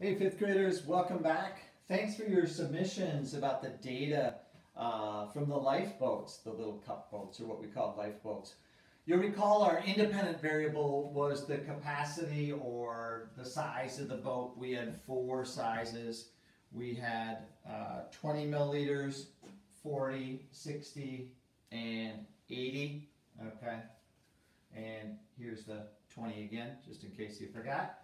Hey, fifth graders, welcome back. Thanks for your submissions about the data uh, from the lifeboats, the little cup boats, or what we call lifeboats. You'll recall our independent variable was the capacity or the size of the boat. We had four sizes. We had uh, 20 milliliters, 40, 60, and 80. Okay. And here's the 20 again, just in case you forgot.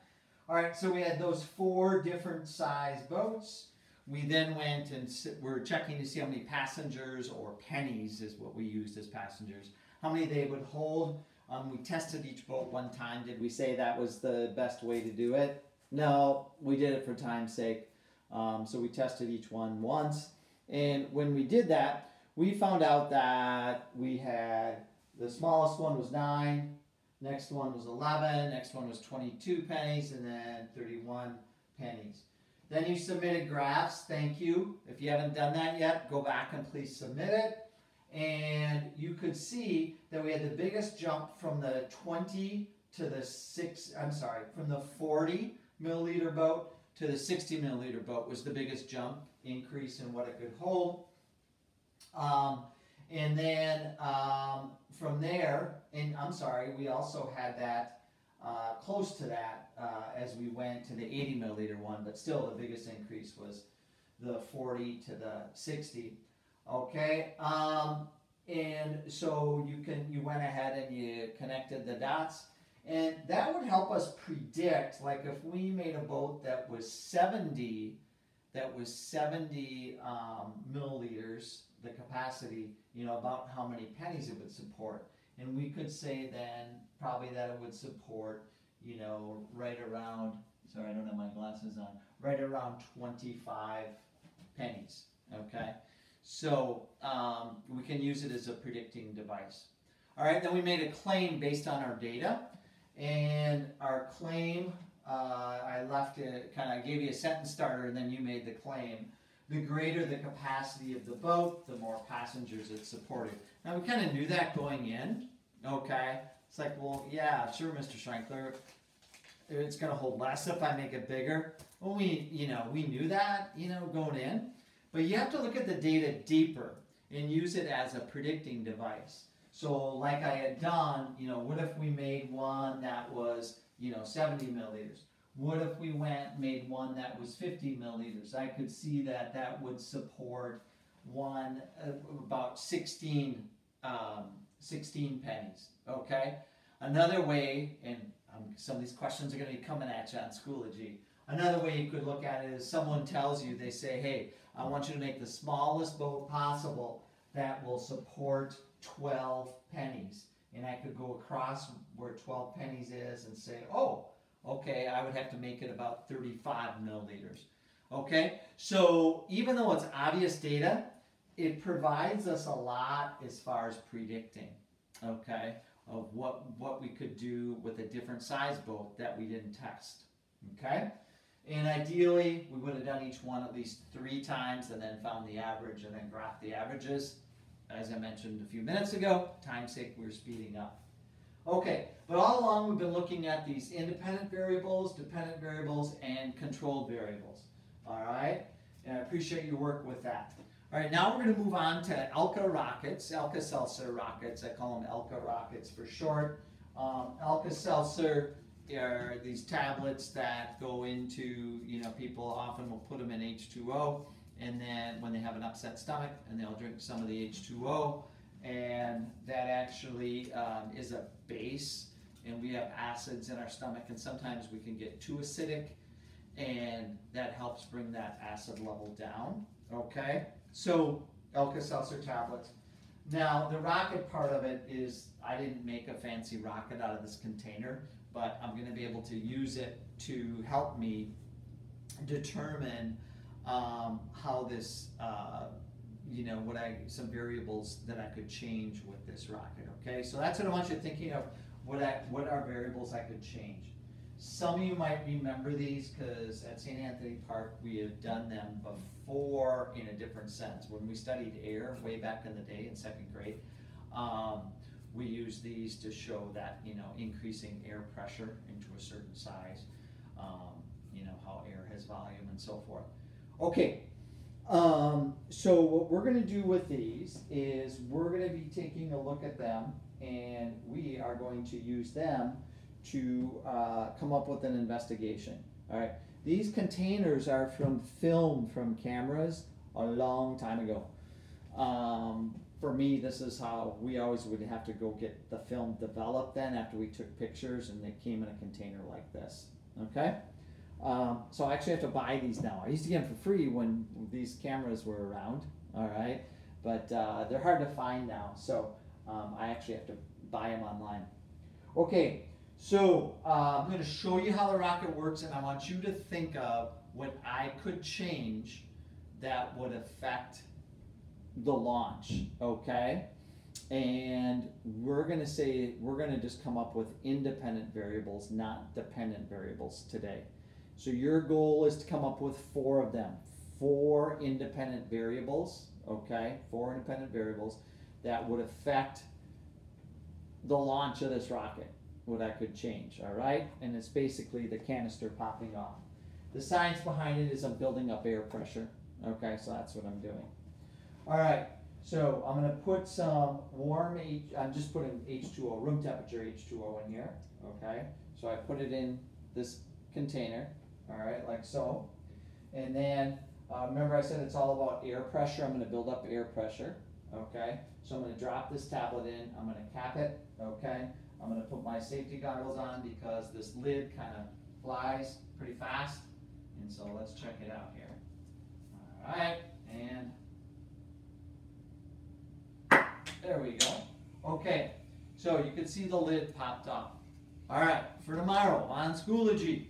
All right, so we had those four different size boats. We then went and we're checking to see how many passengers or pennies is what we used as passengers, how many they would hold. Um, we tested each boat one time. Did we say that was the best way to do it? No, we did it for time's sake. Um, so we tested each one once. And when we did that, we found out that we had the smallest one was 9, next one was 11, next one was 22 pennies, and then 31 pennies. Then you submitted graphs, thank you. If you haven't done that yet, go back and please submit it. And you could see that we had the biggest jump from the 20 to the 6, I'm sorry, from the 40 milliliter boat to the 60 milliliter boat was the biggest jump increase in what it could hold. Um, and then um, from there, and I'm sorry, we also had that uh, close to that uh, as we went to the 80 milliliter one, but still the biggest increase was the 40 to the 60. Okay, um, and so you can you went ahead and you connected the dots, and that would help us predict. Like if we made a boat that was 70, that was 70 um, milliliters, the capacity, you know, about how many pennies it would support. And we could say then probably that it would support, you know, right around, sorry, I don't have my glasses on, right around 25 pennies, okay? So um, we can use it as a predicting device. All right, then we made a claim based on our data. And our claim, uh, I left it, kind of gave you a sentence starter, and then you made the claim the greater the capacity of the boat, the more passengers it supported. Now we kind of knew that going in, okay? It's like, well, yeah, sure, Mr. Schrankler, it's going to hold less if I make it bigger. Well, we, you know, we knew that, you know, going in. But you have to look at the data deeper and use it as a predicting device. So like I had done, you know, what if we made one that was, you know, 70 milliliters? What if we went made one that was 50 milliliters? I could see that that would support one uh, about 16, um, 16 pennies. Okay. Another way, and um, some of these questions are going to be coming at you on Schoology. Another way you could look at it is someone tells you, they say, hey, I want you to make the smallest boat possible that will support 12 pennies. And I could go across where 12 pennies is and say, oh, okay, I would have to make it about 35 milliliters. Okay, so even though it's obvious data, it provides us a lot as far as predicting, okay, of what, what we could do with a different size boat that we didn't test, okay? And ideally, we would have done each one at least three times and then found the average and then graphed the averages. As I mentioned a few minutes ago, time sake, we're speeding up. Okay, but all along we've been looking at these independent variables, dependent variables, and controlled variables. All right, and I appreciate your work with that. All right, now we're going to move on to Alka rockets, Alka-Seltzer rockets. I call them Alka rockets for short. Um, Alka-Seltzer are these tablets that go into, you know, people often will put them in H2O, and then when they have an upset stomach, and they'll drink some of the H2O, and that actually um, is a base and we have acids in our stomach and sometimes we can get too acidic and that helps bring that acid level down okay? So Alka-Seltzer tablets. Now the rocket part of it is I didn't make a fancy rocket out of this container but I'm going to be able to use it to help me determine um, how this uh, you know, what I, some variables that I could change with this rocket, okay? So that's what I want you thinking of, what, I, what are variables I could change. Some of you might remember these because at St. Anthony Park we have done them before in a different sense. When we studied air way back in the day in second grade, um, we used these to show that, you know, increasing air pressure into a certain size, um, you know, how air has volume and so forth. Okay, um, so what we're going to do with these is we're going to be taking a look at them and we are going to use them to uh, come up with an investigation. All right, these containers are from film from cameras a long time ago. Um, for me, this is how we always would have to go get the film developed then after we took pictures and they came in a container like this. Okay? Um, so I actually have to buy these now. I used to get them for free when these cameras were around, all right? But uh, they're hard to find now, so um, I actually have to buy them online. Okay, so uh, I'm going to show you how the rocket works, and I want you to think of what I could change that would affect the launch, okay? And we're going to say, we're going to just come up with independent variables, not dependent variables today. So your goal is to come up with four of them, four independent variables, okay? Four independent variables that would affect the launch of this rocket, what that could change, all right? And it's basically the canister popping off. The science behind it is I'm building up air pressure, okay? So that's what I'm doing. All right, so I'm gonna put some warm H, I'm just putting H2O, room temperature H2O in here, okay? So I put it in this container, all right, like so. And then, uh, remember I said it's all about air pressure, I'm gonna build up air pressure, okay? So I'm gonna drop this tablet in, I'm gonna cap it, okay? I'm gonna put my safety goggles on because this lid kind of flies pretty fast. And so let's check it out here. All right, and there we go. Okay, so you can see the lid popped off. All right, for tomorrow on Schoology,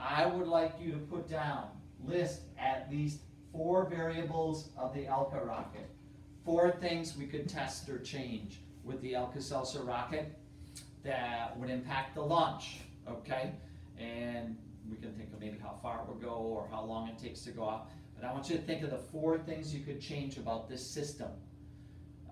I would like you to put down, list at least four variables of the Alka rocket. Four things we could test or change with the Alka-Seltzer rocket that would impact the launch, okay? And we can think of maybe how far it would go or how long it takes to go off. But I want you to think of the four things you could change about this system.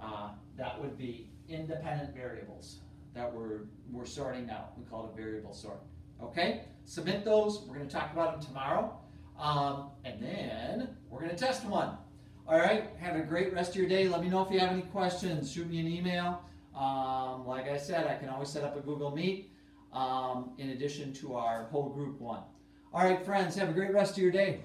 Uh, that would be independent variables that we're, we're sorting out. We call it a variable sort. Okay? Submit those. We're going to talk about them tomorrow. Um, and then we're going to test one. All right? Have a great rest of your day. Let me know if you have any questions. Shoot me an email. Um, like I said, I can always set up a Google Meet um, in addition to our whole group one. All right, friends, have a great rest of your day.